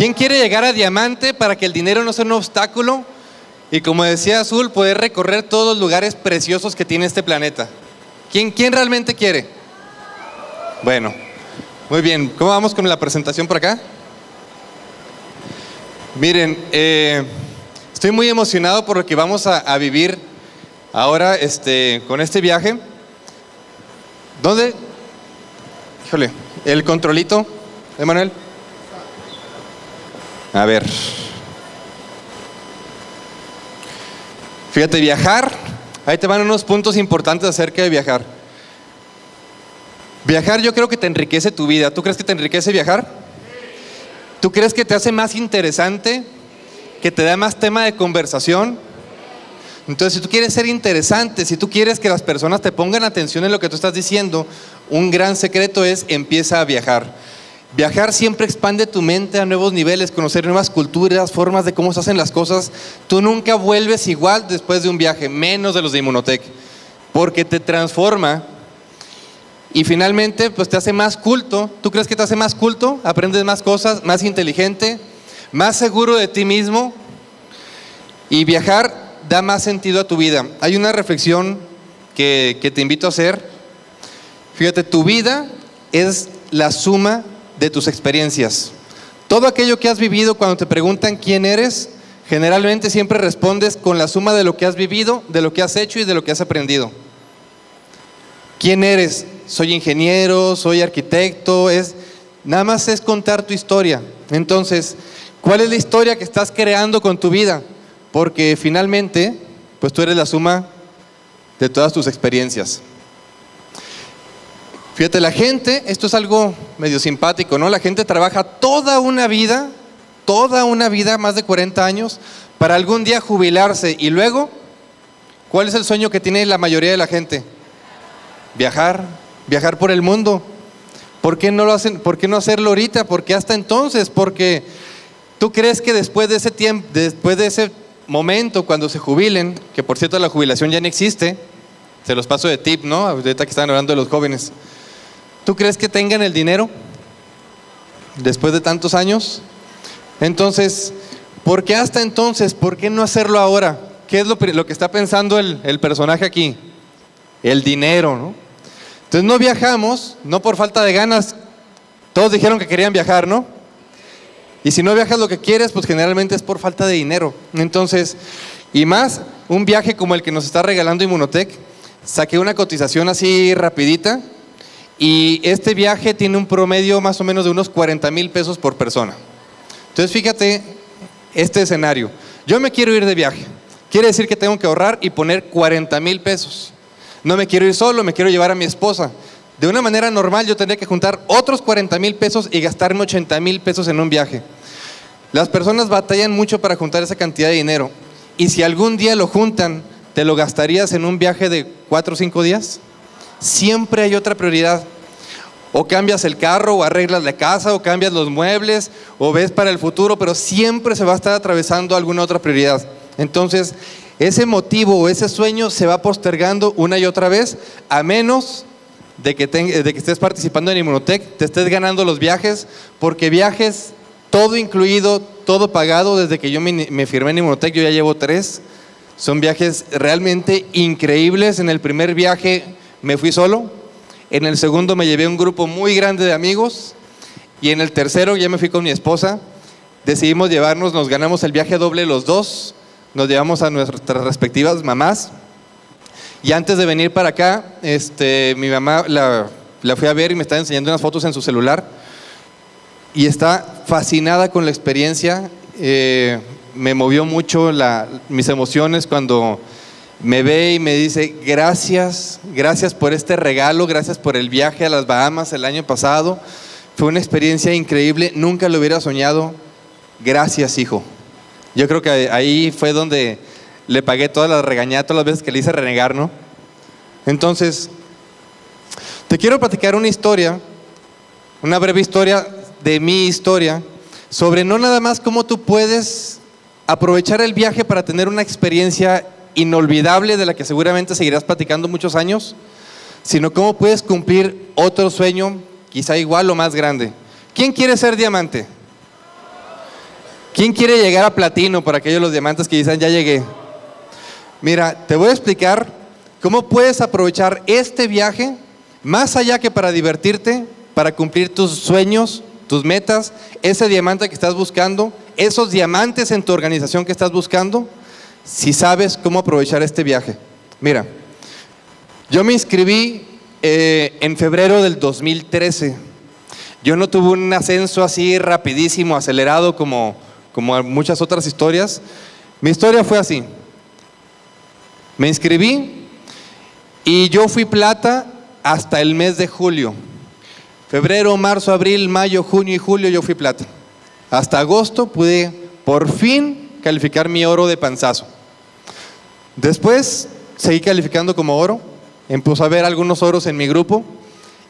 ¿Quién quiere llegar a diamante para que el dinero no sea un obstáculo? Y como decía Azul, poder recorrer todos los lugares preciosos que tiene este planeta. ¿Quién, quién realmente quiere? Bueno, muy bien. ¿Cómo vamos con la presentación por acá? Miren, eh, estoy muy emocionado por lo que vamos a, vivir ahora este, con este viaje. ¿Dónde? Híjole, el controlito, Emanuel. A ver. Fíjate, viajar, ahí te van unos puntos importantes acerca de viajar. Viajar yo creo que te enriquece tu vida. ¿Tú crees que te enriquece viajar? ¿Tú crees que te hace más interesante? ¿Que te da más tema de conversación? Entonces, si tú quieres ser interesante, si tú quieres que las personas te pongan atención en lo que tú estás diciendo, un gran secreto es empieza a viajar. Viajar siempre expande tu mente a nuevos niveles, conocer nuevas culturas, formas de cómo se hacen las cosas. Tú nunca vuelves igual después de un viaje, menos de los de Inmunotech, porque te transforma y finalmente pues te hace más culto. ¿Tú crees que te hace más culto? Aprendes más cosas, más inteligente, más seguro de ti mismo. Y viajar da más sentido a tu vida. Hay una reflexión que, que te invito a hacer. Fíjate, tu vida es la suma de tus experiencias. Todo aquello que has vivido cuando te preguntan quién eres, generalmente siempre respondes con la suma de lo que has vivido, de lo que has hecho y de lo que has aprendido. ¿Quién eres? Soy ingeniero, soy arquitecto, es nada más es contar tu historia. Entonces, ¿cuál es la historia que estás creando con tu vida? Porque finalmente, pues tú eres la suma de todas tus experiencias. Fíjate, la gente, esto es algo medio simpático, ¿no? La gente trabaja toda una vida, toda una vida, más de 40 años, para algún día jubilarse. Y luego, ¿cuál es el sueño que tiene la mayoría de la gente? Viajar, viajar por el mundo. ¿Por qué no lo hacen? ¿Por qué no hacerlo ahorita? ¿Por qué hasta entonces? Porque tú crees que después de ese tiempo, después de ese momento, cuando se jubilen, que por cierto la jubilación ya no existe, se los paso de tip, ¿no? Ahorita que están hablando de los jóvenes. ¿Tú crees que tengan el dinero después de tantos años? Entonces, ¿por qué hasta entonces? ¿Por qué no hacerlo ahora? ¿Qué es lo, lo que está pensando el, personaje aquí? El dinero, ¿no? Entonces no viajamos, no por falta de ganas. Todos dijeron que querían viajar, ¿no? Y si no viajas lo que quieres, pues generalmente es por falta de dinero. Entonces, y más, un viaje como el que nos está regalando Inmunotech, saqué una cotización así rapidita y este viaje tiene un promedio más o menos de unos 40 mil pesos por persona. Entonces fíjate este escenario. Yo me quiero ir de viaje. Quiere decir que tengo que ahorrar y poner 40 mil pesos. No me quiero ir solo, me quiero llevar a mi esposa. De una manera normal yo tendría que juntar otros 40 mil pesos y gastarme 80 mil pesos en un viaje. Las personas batallan mucho para juntar esa cantidad de dinero. Y si algún día lo juntan, ¿te lo gastarías en un viaje de 4 o 5 días? Siempre hay otra prioridad. O cambias el carro, o arreglas la casa, o cambias los muebles, o ves para el futuro, pero siempre se va a estar atravesando alguna otra prioridad. Entonces, ese motivo o ese sueño se va postergando una y otra vez, a menos de que, te, que estés participando en Inmunotech, te estés ganando los viajes, porque viajes, todo incluido, todo pagado, desde que yo me, me firmé en Inmunotech, yo ya llevo tres. Son viajes realmente increíbles. En el primer viaje me fui solo, en el segundo me llevé un grupo muy grande de amigos y en el tercero ya me fui con mi esposa. Decidimos llevarnos, nos ganamos el viaje doble los dos, nos llevamos a nuestras respectivas mamás. Y antes de venir para acá, este, mi mamá la, la fui a ver y me está enseñando unas fotos en su celular y está fascinada con la experiencia. Eh, me movió mucho la, mis emociones cuando me ve y me dice, gracias, gracias por este regalo, gracias por el viaje a las Bahamas el año pasado. Fue una experiencia increíble, nunca lo hubiera soñado. Gracias, hijo. Yo creo que ahí fue donde le pagué todas las regañadas, todas las veces que le hice renegar, ¿no? Entonces, te quiero platicar una historia, una breve historia de mi historia, sobre no nada más cómo tú puedes aprovechar el viaje para tener una experiencia inolvidable de la que seguramente seguirás platicando muchos años, sino cómo puedes cumplir otro sueño, quizá igual o más grande. ¿Quién quiere ser diamante? ¿Quién quiere llegar a platino por aquellos los diamantes que dicen ya llegué? Mira, te voy a explicar cómo puedes aprovechar este viaje más allá que para divertirte, para cumplir tus sueños, tus metas, ese diamante que estás buscando, esos diamantes en tu organización que estás buscando, si sabes cómo aprovechar este viaje. Mira, yo me inscribí eh, en febrero del 2013. Yo no tuve un ascenso así rapidísimo, acelerado como, como muchas otras historias. Mi historia fue así. Me inscribí y yo fui plata hasta el mes de julio. Febrero, marzo, abril, mayo, junio y julio yo fui plata. Hasta agosto pude por fin calificar mi oro de panzazo. Después seguí calificando como oro, empezó a ver algunos oros en mi grupo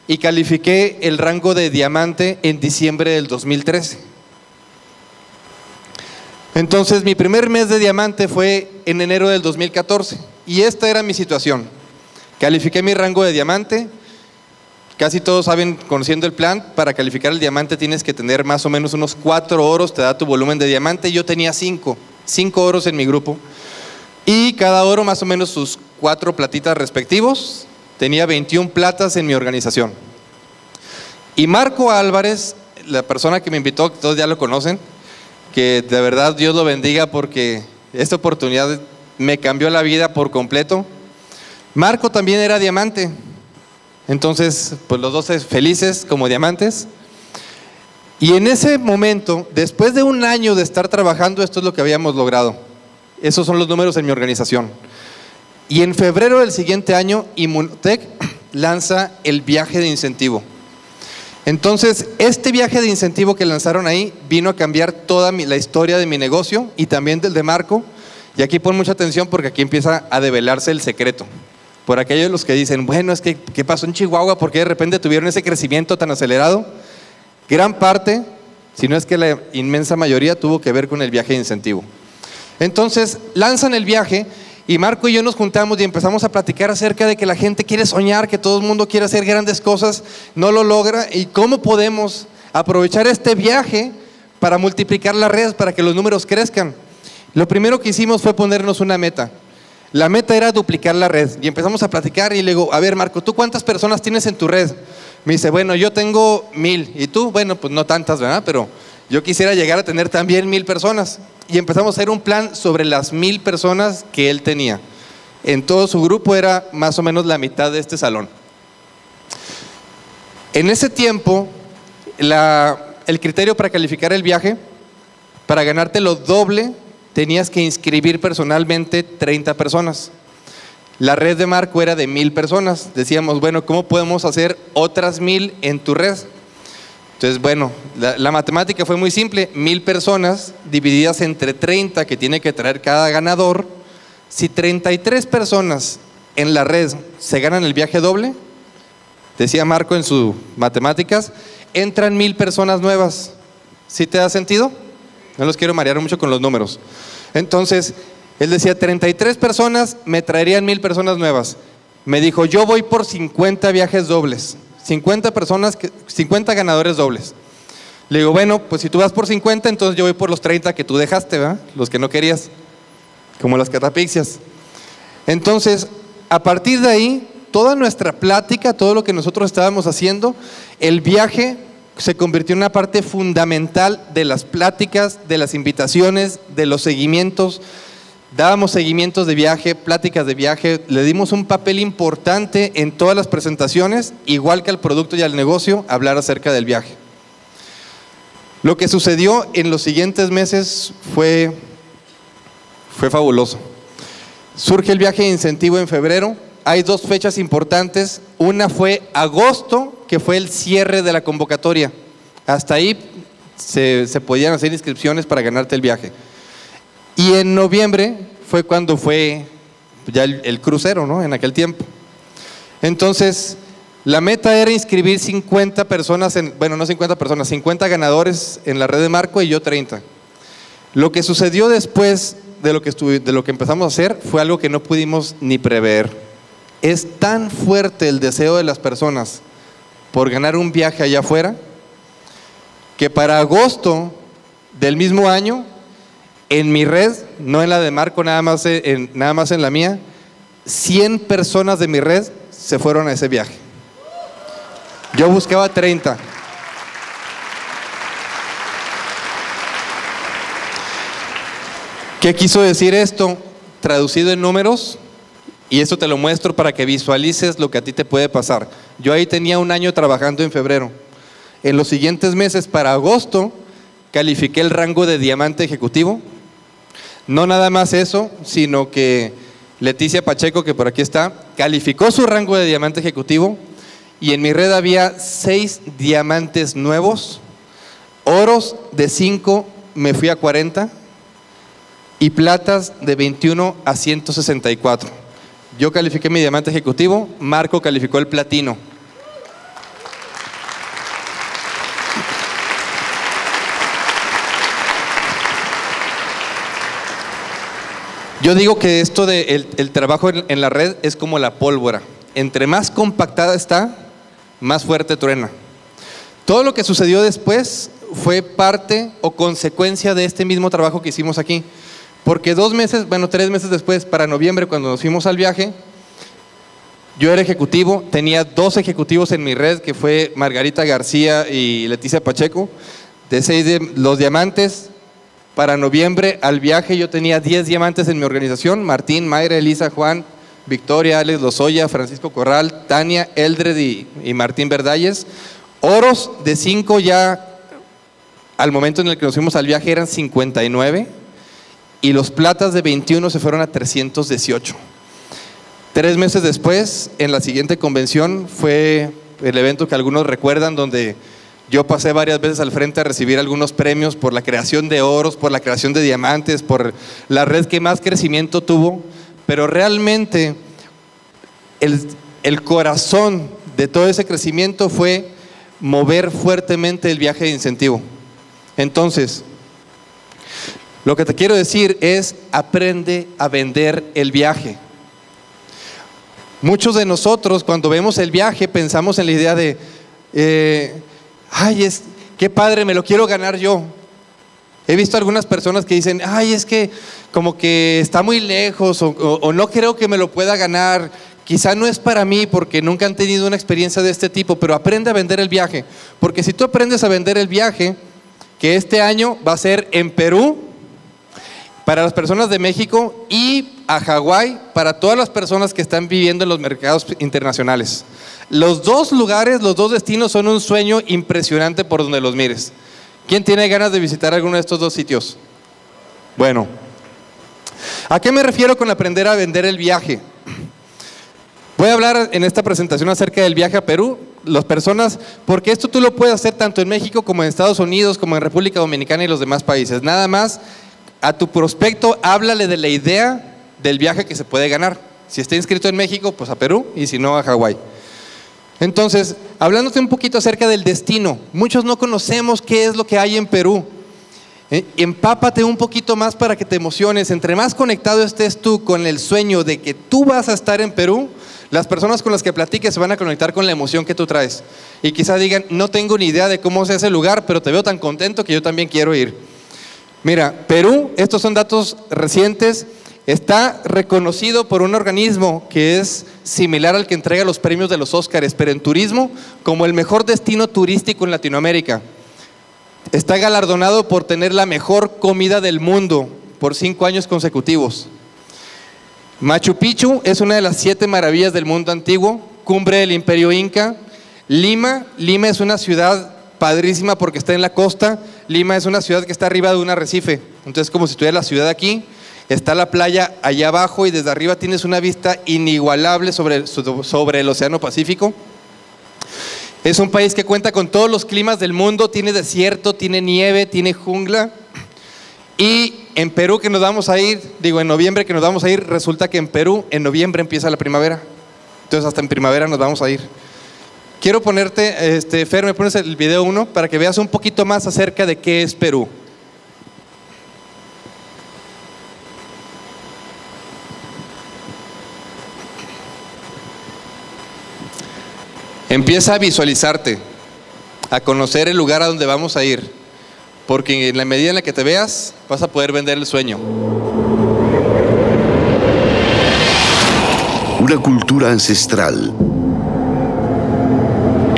y califiqué el rango de diamante en diciembre del 2013. Entonces mi primer mes de diamante fue en enero del 2014 y esta era mi situación. Califiqué mi rango de diamante. Casi todos saben, conociendo el plan, para calificar el diamante tienes que tener más o menos unos cuatro oros, te da tu volumen de diamante. Yo tenía cinco, cinco oros en mi grupo. Y cada oro más o menos sus cuatro platitas respectivos. Tenía 21 platas en mi organización. Y Marco Álvarez, la persona que me invitó, todos ya lo conocen, que de verdad Dios lo bendiga porque esta oportunidad me cambió la vida por completo. Marco también era diamante. Entonces, pues los dos felices como diamantes. Y en ese momento, después de un año de estar trabajando, esto es lo que habíamos logrado. Esos son los números en mi organización. Y en febrero del siguiente año, Immunotech lanza el viaje de incentivo. Entonces, este viaje de incentivo que lanzaron ahí vino a cambiar toda la historia de mi negocio y también del de Marco. Y aquí pon mucha atención porque aquí empieza a develarse el secreto por aquellos los que dicen, bueno, es que, ¿qué pasó en Chihuahua? ¿Por qué de repente tuvieron ese crecimiento tan acelerado? Gran parte, si no es que la inmensa mayoría, tuvo que ver con el viaje de incentivo. Entonces, lanzan el viaje y Marco y yo nos juntamos y empezamos a platicar acerca de que la gente quiere soñar, que todo el mundo quiere hacer grandes cosas, no lo logra y cómo podemos aprovechar este viaje para multiplicar la red, para que los números crezcan. Lo primero que hicimos fue ponernos una meta. La meta era duplicar la red y empezamos a platicar y le digo, a ver Marco, ¿tú cuántas personas tienes en tu red? Me dice, bueno, yo tengo mil. ¿Y tú? Bueno, pues no tantas, ¿verdad? Pero yo quisiera llegar a tener también mil personas. Y empezamos a hacer un plan sobre las mil personas que él tenía. En todo su grupo era más o menos la mitad de este salón. En ese tiempo, el criterio para calificar el viaje, para ganarte lo doble tenías que inscribir personalmente 30 personas. La red de Marco era de mil personas. Decíamos, bueno, ¿cómo podemos hacer otras mil en tu red? Entonces, bueno, la, matemática fue muy simple. Mil personas divididas entre 30 que tiene que traer cada ganador. Si 33 personas en la red se ganan el viaje doble, decía Marco en sus matemáticas, entran mil personas nuevas. ¿Sí te da sentido? No los quiero marear mucho con los números. Entonces, él decía, 33 personas me traerían mil personas nuevas. Me dijo, yo voy por 50 viajes dobles, 50 personas, 50 ganadores dobles. Le digo, bueno, pues si tú vas por 50, entonces yo voy por los 30 que tú dejaste, ¿verdad? Los que no querías, como las catapixias. Entonces, a partir de ahí, toda nuestra plática, todo lo que nosotros estábamos haciendo, el viaje se convirtió en una parte fundamental de las pláticas, de las invitaciones, de los seguimientos. Dábamos seguimientos de viaje, pláticas de viaje, le dimos un papel importante en todas las presentaciones, igual que al producto y al negocio, hablar acerca del viaje. Lo que sucedió en los siguientes meses fue, fue fabuloso. Surge el viaje de incentivo en febrero, hay dos fechas importantes. Una fue agosto, que fue el cierre de la convocatoria. Hasta ahí se, podían hacer inscripciones para ganarte el viaje. Y en noviembre fue cuando fue ya el, crucero, ¿no? En aquel tiempo. Entonces, la meta era inscribir 50 personas, en, bueno, no 50 personas, 50 ganadores en la red de Marco y yo 30. Lo que sucedió después de lo que, de lo que empezamos a hacer fue algo que no pudimos ni prever. Es tan fuerte el deseo de las personas por ganar un viaje allá afuera que para agosto del mismo año en mi red, no en la de Marco, nada más en, nada más en la mía, 100 personas de mi red se fueron a ese viaje. Yo buscaba 30. ¿Qué quiso decir esto? Traducido en números, y esto te lo muestro para que visualices lo que a ti te puede pasar. Yo ahí tenía un año trabajando en febrero. En los siguientes meses, para agosto, califiqué el rango de diamante ejecutivo. No nada más eso, sino que Leticia Pacheco, que por aquí está, calificó su rango de diamante ejecutivo y en mi red había seis diamantes nuevos, oros de 5 me fui a 40 y platas de 21 a 164. Yo califiqué mi diamante ejecutivo, Marco calificó el platino. Yo digo que esto de el, trabajo en, la red es como la pólvora. Entre más compactada está, más fuerte truena. Todo lo que sucedió después fue parte o consecuencia de este mismo trabajo que hicimos aquí. Porque dos meses, bueno, tres meses después, para noviembre, cuando nos fuimos al viaje, yo era ejecutivo, tenía dos ejecutivos en mi red, que fue Margarita García y Leticia Pacheco, de seis de los diamantes, para noviembre al viaje yo tenía 10 diamantes en mi organización, Martín, Mayra, Elisa, Juan, Victoria, Alex Lozoya, Francisco Corral, Tania, Eldred y, Martín Verdalles. Oros de 5 ya al momento en el que nos fuimos al viaje eran 59 y los platas de 21 se fueron a 318. Tres meses después, en la siguiente convención, fue el evento que algunos recuerdan donde yo pasé varias veces al frente a recibir algunos premios por la creación de oros, por la creación de diamantes, por la red que más crecimiento tuvo, pero realmente el, corazón de todo ese crecimiento fue mover fuertemente el viaje de incentivo. Entonces, lo que te quiero decir es, aprende a vender el viaje. Muchos de nosotros cuando vemos el viaje pensamos en la idea de, eh, ay, es, qué padre, me lo quiero ganar yo. He visto algunas personas que dicen, ay, es que como que está muy lejos o, no creo que me lo pueda ganar. Quizá no es para mí porque nunca han tenido una experiencia de este tipo, pero aprende a vender el viaje. Porque si tú aprendes a vender el viaje, que este año va a ser en Perú, para las personas de México y a Hawái para todas las personas que están viviendo en los mercados internacionales. Los dos lugares, los dos destinos son un sueño impresionante por donde los mires. ¿Quién tiene ganas de visitar alguno de estos dos sitios? Bueno, ¿a qué me refiero con aprender a vender el viaje? Voy a hablar en esta presentación acerca del viaje a Perú, las personas, porque esto tú lo puedes hacer tanto en México como en Estados Unidos, como en República Dominicana y los demás países. Nada más a tu prospecto háblale de la idea del viaje que se puede ganar. Si está inscrito en México, pues a Perú y si no a Hawái. Entonces, hablándote un poquito acerca del destino, muchos no conocemos qué es lo que hay en Perú. Eh, empápate un poquito más para que te emociones. Entre más conectado estés tú con el sueño de que tú vas a estar en Perú, las personas con las que platiques se van a conectar con la emoción que tú traes. Y quizás digan, no tengo ni idea de cómo es ese lugar, pero te veo tan contento que yo también quiero ir. Mira, Perú, estos son datos recientes, Está reconocido por un organismo que es similar al que entrega los premios de los Óscares, pero en turismo como el mejor destino turístico en Latinoamérica. Está galardonado por tener la mejor comida del mundo por cinco años consecutivos. Machu Picchu es una de las siete maravillas del mundo antiguo, cumbre del imperio inca. Lima, Lima es una ciudad padrísima porque está en la costa. Lima es una ciudad que está arriba de un arrecife. Entonces como si estuviera la ciudad aquí Está la playa allá abajo y desde arriba tienes una vista inigualable sobre, sobre el Océano Pacífico. Es un país que cuenta con todos los climas del mundo, tiene desierto, tiene nieve, tiene jungla. Y en Perú que nos vamos a ir, digo en noviembre que nos vamos a ir, resulta que en Perú en noviembre empieza la primavera. Entonces hasta en primavera nos vamos a ir. Quiero ponerte, este, Fer, me pones el video uno para que veas un poquito más acerca de qué es Perú. Empieza a visualizarte, a conocer el lugar a donde vamos a ir. porque en la medida en la que te veas vas a poder vender el sueño. Una cultura ancestral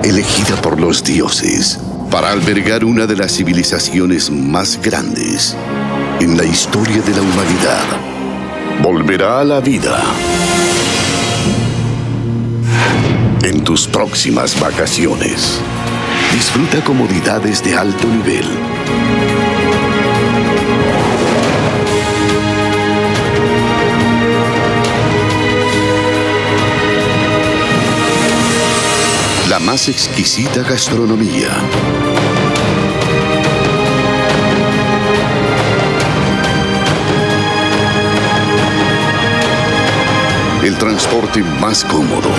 elegida por los dioses para albergar una de las civilizaciones más grandes en la historia de la humanidad. Volverá a la vida en tus próximas vacaciones. Disfruta comodidades de alto nivel. La más exquisita gastronomía. El transporte más cómodo.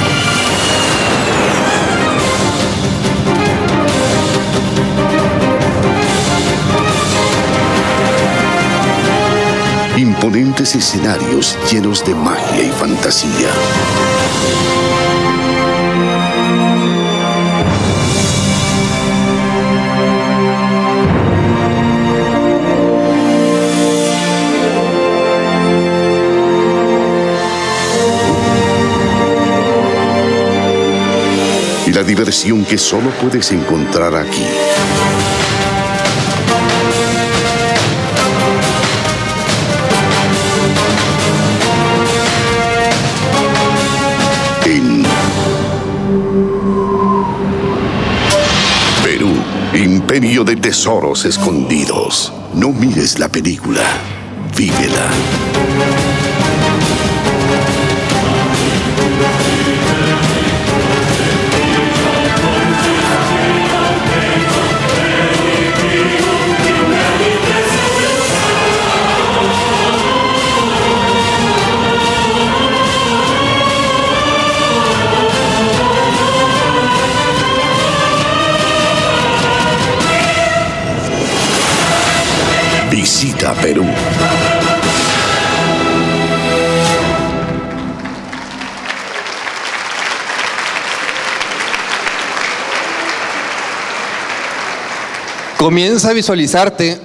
Imponentes escenarios llenos de magia y fantasía. Y la diversión que solo puedes encontrar aquí. Imperio de tesoros escondidos. No mires la película, vívela. Visita Perú. Comienza a visualizarte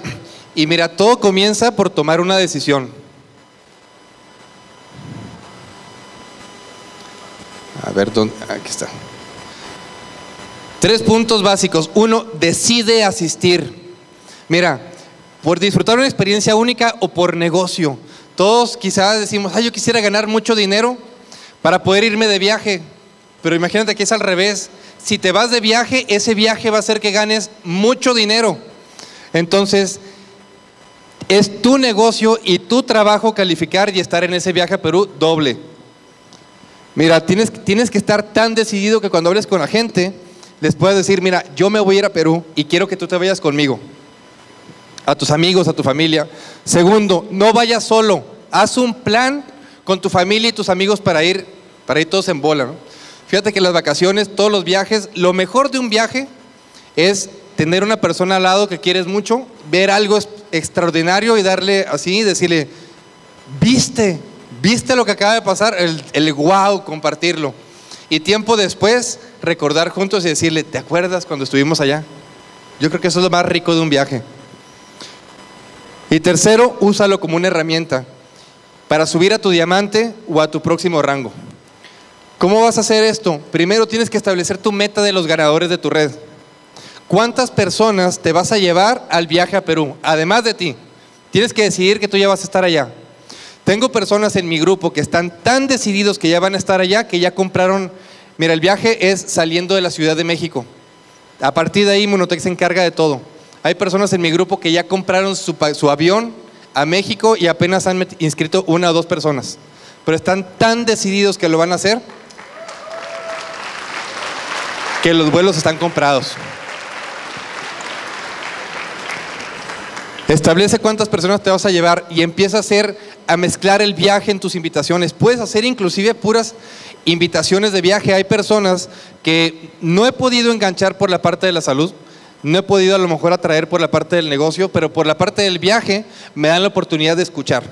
y mira, todo comienza por tomar una decisión. A ver, ¿dónde? Aquí está. Tres puntos básicos. Uno, decide asistir. Mira, por disfrutar una experiencia única o por negocio. Todos quizás decimos, ay, yo quisiera ganar mucho dinero para poder irme de viaje. Pero imagínate que es al revés. Si te vas de viaje, ese viaje va a hacer que ganes mucho dinero. Entonces, es tu negocio y tu trabajo calificar y estar en ese viaje a Perú doble. Mira, tienes, tienes que estar tan decidido que cuando hables con la gente, les puedas decir, mira, yo me voy a ir a Perú y quiero que tú te vayas conmigo. A tus amigos, a tu familia. Segundo, no vayas solo. Haz un plan con tu familia y tus amigos para ir, para ir todos en bola. Fíjate que las vacaciones, todos los viajes, lo mejor de un viaje es tener una persona al lado que quieres mucho, ver algo extraordinario y darle así, decirle, viste, viste lo que acaba de pasar, el, el wow, compartirlo. Y tiempo después, recordar juntos y decirle, ¿te acuerdas cuando estuvimos allá? Yo creo que eso es lo más rico de un viaje. Y tercero, úsalo como una herramienta para subir a tu diamante o a tu próximo rango. ¿Cómo vas a hacer esto? Primero tienes que establecer tu meta de los ganadores de tu red. ¿Cuántas personas te vas a llevar al viaje a Perú? Además de ti. Tienes que decidir que tú ya vas a estar allá. Tengo personas en mi grupo que están tan decididos que ya van a estar allá que ya compraron. Mira, el viaje es saliendo de la Ciudad de México. A partir de ahí, Monotec se encarga de todo. Hay personas en mi grupo que ya compraron su, su avión a México y apenas han inscrito una o dos personas. Pero están tan decididos que lo van a hacer que los vuelos están comprados. Establece cuántas personas te vas a llevar y empieza a hacer, a mezclar el viaje en tus invitaciones. Puedes hacer inclusive puras invitaciones de viaje. Hay personas que no he podido enganchar por la parte de la salud, no he podido a lo mejor atraer por la parte del negocio, pero por la parte del viaje me dan la oportunidad de escuchar.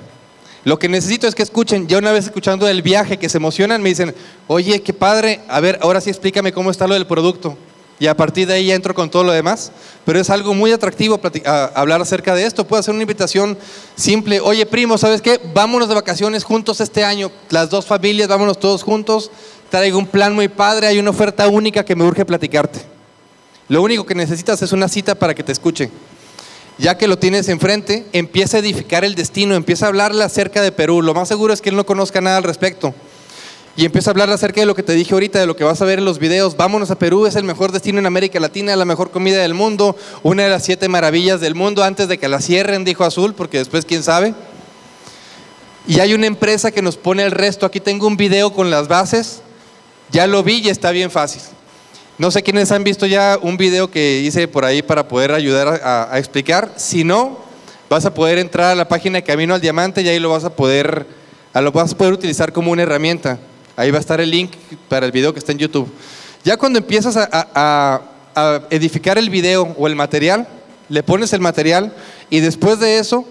Lo que necesito es que escuchen, ya una vez escuchando el viaje, que se emocionan, me dicen, oye, qué padre, a ver, ahora sí explícame cómo está lo del producto. y a partir de ahí ya entro con todo lo demás. Pero es algo muy atractivo hablar acerca de esto. Puedo hacer una invitación simple. Oye, primo, ¿sabes qué? Vámonos de vacaciones juntos este año. Las dos familias, vámonos todos juntos. Traigo un plan muy padre. Hay una oferta única que me urge platicarte. Lo único que necesitas es una cita para que te escuche. Ya que lo tienes enfrente, empieza a edificar el destino, empieza a hablarle acerca de Perú. Lo más seguro es que él no conozca nada al respecto y empieza a hablar acerca de lo que te dije ahorita, de lo que vas a ver en los videos. Vámonos a Perú, es el mejor destino en América Latina, la mejor comida del mundo, una de las siete maravillas del mundo antes de que la cierren, dijo Azul, porque después quién sabe. Y hay una empresa que nos pone el resto. Aquí tengo un video con las bases. Ya lo vi y está bien fácil. No sé quiénes han visto ya un video que hice por ahí para poder ayudar a, explicar. Si no, vas a poder entrar a la página de Camino al Diamante y ahí lo vas a poder, lo vas a poder utilizar como una herramienta. Ahí va a estar el link para el video que está en YouTube. Ya cuando empiezas a, edificar el video o el material, le pones el material y después de eso,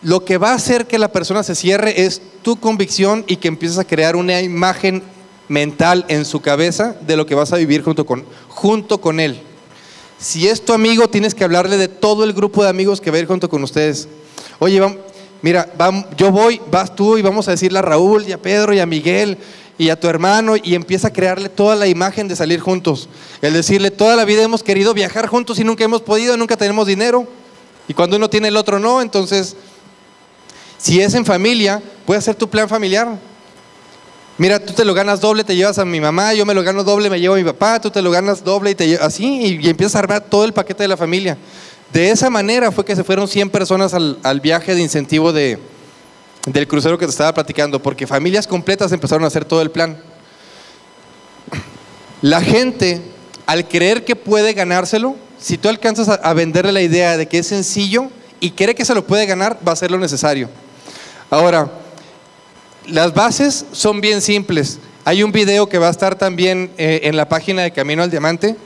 lo que va a hacer que la persona se cierre es tu convicción y que empieces a crear una imagen mental en su cabeza de lo que vas a vivir junto con, junto con él. Si es tu amigo, tienes que hablarle de todo el grupo de amigos que va a ir junto con ustedes. Oye, vamos, mira, yo voy, vas tú y vamos a decirle a Raúl y a Pedro y a Miguel y a tu hermano y empieza a crearle toda la imagen de salir juntos. El decirle, toda la vida hemos querido viajar juntos y nunca hemos podido, nunca tenemos dinero. Y cuando uno tiene el otro no, entonces, si es en familia, puede ser tu plan familiar. Mira, tú te lo ganas doble, te llevas a mi mamá, yo me lo gano doble, me llevo a mi papá, tú te lo ganas doble y así y, empiezas a armar todo el paquete de la familia. De esa manera fue que se fueron 100 personas al, viaje de incentivo de, del crucero que te estaba platicando, porque familias completas empezaron a hacer todo el plan. La gente, al creer que puede ganárselo, si tú alcanzas a, venderle la idea de que es sencillo y cree que se lo puede ganar, va a ser lo necesario. Ahora, las bases son bien simples. Hay un video que va a estar también eh, en la página de Camino al Diamante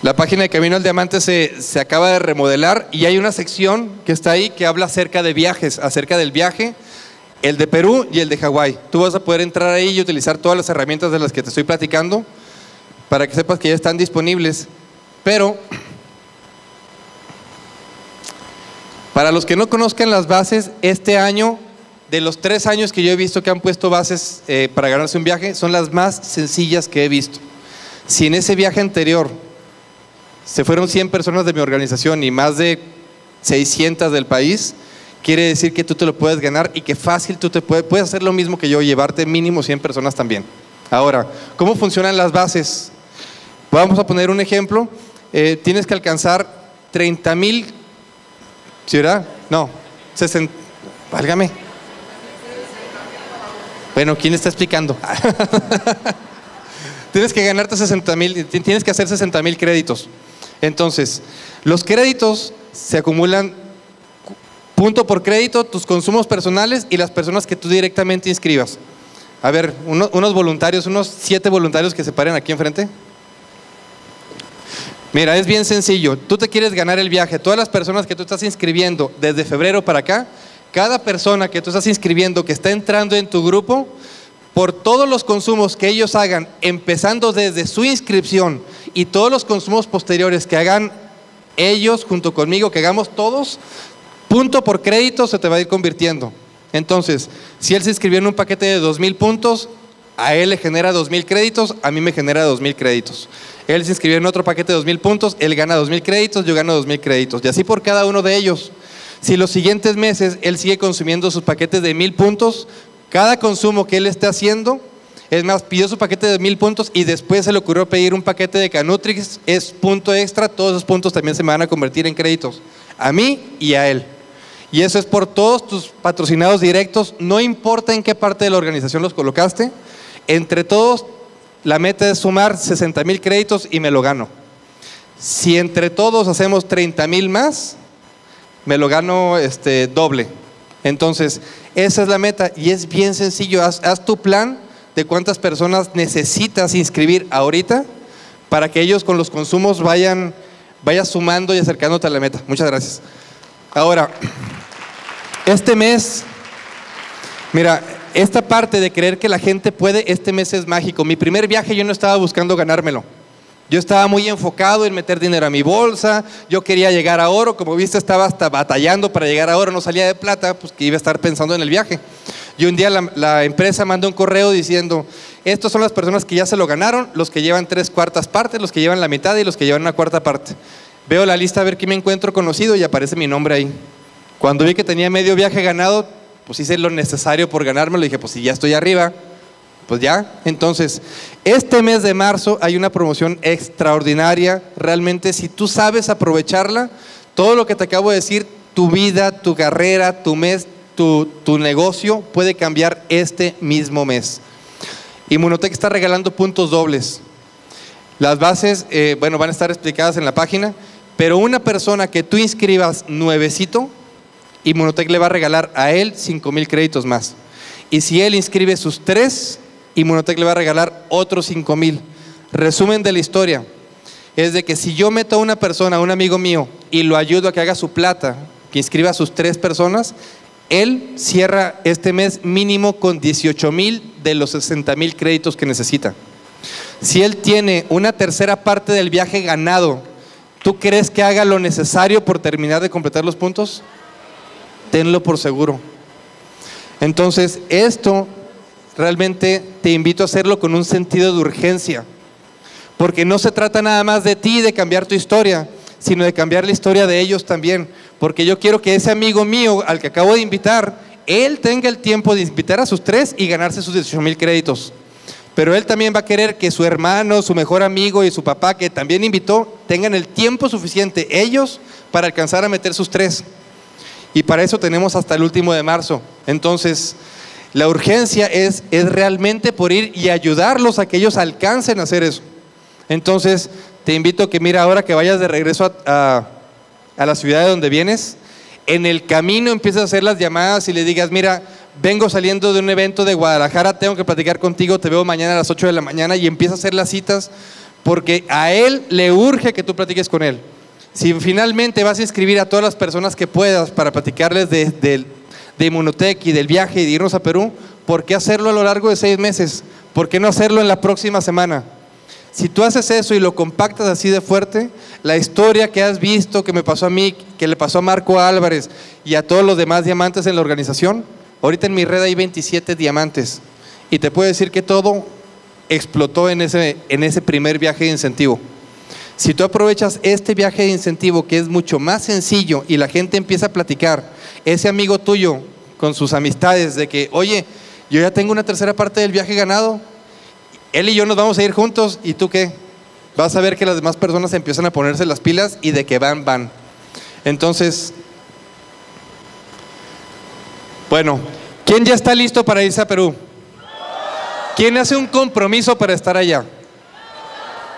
La página de Camino al Diamante se, acaba de remodelar y hay una sección que está ahí que habla acerca de viajes, acerca del viaje, el de Perú y el de Hawái. Tú vas a poder entrar ahí y utilizar todas las herramientas de las que te estoy platicando para que sepas que ya están disponibles. Pero, para los que no conozcan las bases, este año, de los tres años que yo he visto que han puesto bases eh, para ganarse un viaje, son las más sencillas que he visto. Si en ese viaje anterior se fueron 100 personas de mi organización y más de 600 del país, quiere decir que tú te lo puedes ganar y que fácil tú te puedes, puedes hacer lo mismo que yo, llevarte mínimo 100 personas también. Ahora, ¿cómo funcionan las bases? Vamos a poner un ejemplo. Eh, tienes que alcanzar 30 mil, ¿sí verdad? No, 60, válgame. Bueno, ¿quién está explicando? tienes que ganarte 60 mil, tienes que hacer 60 mil créditos. Entonces, los créditos se acumulan punto por crédito, tus consumos personales y las personas que tú directamente inscribas. A ver, unos voluntarios, unos siete voluntarios que se paren aquí enfrente. Mira, es bien sencillo. Tú te quieres ganar el viaje. Todas las personas que tú estás inscribiendo desde febrero para acá, cada persona que tú estás inscribiendo que está entrando en tu grupo, por todos los consumos que ellos hagan, empezando desde su inscripción y todos los consumos posteriores que hagan ellos junto conmigo, que hagamos todos, punto por crédito se te va a ir convirtiendo. Entonces, si él se inscribió en un paquete de 2.000 puntos, a él le genera 2.000 créditos, a mí me genera 2.000 créditos. Él se inscribió en otro paquete de 2.000 puntos, él gana 2.000 créditos, yo gano 2.000 créditos. Y así por cada uno de ellos. Si los siguientes meses él sigue consumiendo sus paquetes de 1.000 puntos, cada consumo que él esté haciendo, es más, pidió su paquete de mil puntos y después se le ocurrió pedir un paquete de Canutrix, es punto extra, todos esos puntos también se me van a convertir en créditos, a mí y a él. Y eso es por todos tus patrocinados directos, no importa en qué parte de la organización los colocaste, entre todos la meta es sumar 60 mil créditos y me lo gano. Si entre todos hacemos 30 mil más, me lo gano este, doble. Entonces, esa es la meta y es bien sencillo. Haz, tu plan de cuántas personas necesitas inscribir ahorita para que ellos con los consumos vayan, sumando y acercándote a la meta. Muchas gracias. Ahora, este mes, mira, esta parte de creer que la gente puede, este mes es mágico. Mi primer viaje yo no estaba buscando ganármelo. Yo estaba muy enfocado en meter dinero a mi bolsa, yo quería llegar a oro, como viste estaba hasta batallando para llegar a oro, no salía de plata, pues que iba a estar pensando en el viaje. Y un día la, empresa mandó un correo diciendo, estos son las personas que ya se lo ganaron, los que llevan tres cuartas partes, los que llevan la mitad y los que llevan una cuarta parte. Veo la lista a ver quién me encuentro conocido y aparece mi nombre ahí. Cuando vi que tenía medio viaje ganado, pues hice lo necesario por ganármelo. Dije, pues si ya estoy arriba, pues ya. Entonces, este mes de marzo hay una promoción extraordinaria. Realmente, si tú sabes aprovecharla, todo lo que te acabo de decir, tu vida, tu carrera, tu mes, tu, tu negocio puede cambiar este mismo mes. Inmunotech está regalando puntos dobles. Las bases, eh, bueno, van a estar explicadas en la página, pero una persona que tú inscribas nuevecito, Inmunotech le va a regalar a él 5 mil créditos más. Y si él inscribe sus tres, Inmunotech le va a regalar otros 5 mil. Resumen de la historia es de que si yo meto a una persona, a un amigo mío, y lo ayudo a que haga su plata, que inscriba a sus tres personas, él cierra este mes mínimo con 18 mil de los 60 mil créditos que necesita. Si él tiene una tercera parte del viaje ganado, ¿tú crees que haga lo necesario por terminar de completar los puntos? Tenlo por seguro. Entonces, esto realmente te invito a hacerlo con un sentido de urgencia, porque no se trata nada más de ti, de cambiar tu historia, sino de cambiar la historia de ellos también, porque yo quiero que ese amigo mío al que acabo de invitar, él tenga el tiempo de invitar a sus tres y ganarse sus 18 mil créditos. Pero él también va a querer que su hermano, su mejor amigo y su papá, que también invitó, tengan el tiempo suficiente ellos para alcanzar a meter sus tres. Y para eso tenemos hasta el último de marzo. Entonces, la urgencia es, es realmente por ir y ayudarlos a que ellos alcancen a hacer eso. Entonces, te invito que, mira, ahora que vayas de regreso a, a, la ciudad de donde vienes, en el camino empieces a hacer las llamadas y le digas, mira, vengo saliendo de un evento de Guadalajara, tengo que platicar contigo, te veo mañana a las 8 de la mañana y empieza a hacer las citas porque a él le urge que tú platiques con él. Si finalmente vas a inscribir a todas las personas que puedas para platicarles de, de, de Inmunotech y del viaje y de irnos a Perú, ¿por qué hacerlo a lo largo de seis meses? ¿Por qué no hacerlo en la próxima semana? Si tú haces eso y lo compactas así de fuerte, la historia que has visto, que me pasó a mí, que le pasó a Marco Álvarez y a todos los demás diamantes en la organización, ahorita en mi red hay 27 diamantes y te puedo decir que todo explotó en ese, en ese primer viaje de incentivo. Si tú aprovechas este viaje de incentivo que es mucho más sencillo y la gente empieza a platicar, ese amigo tuyo con sus amistades de que, oye, yo ya tengo una tercera parte del viaje ganado, él y yo nos vamos a ir juntos y tú qué? Vas a ver que las demás personas empiezan a ponerse las pilas y de que van, van. Entonces, bueno, ¿quién ya está listo para irse a Perú? ¿Quién hace un compromiso para estar allá?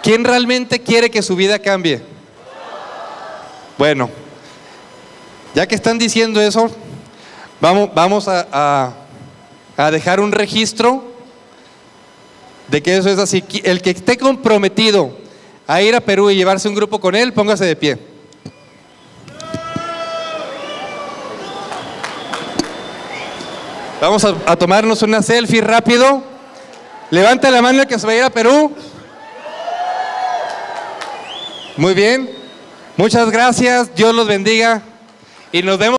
¿Quién realmente quiere que su vida cambie? Bueno, ya que están diciendo eso, vamos, vamos a, dejar un registro de que eso es así. El que esté comprometido a ir a Perú y llevarse un grupo con él, póngase de pie. Vamos a, a tomarnos una selfie rápido. Levanta la mano el que se va a ir a Perú. Muy bien. Muchas gracias. Dios los bendiga. Y nos vemos.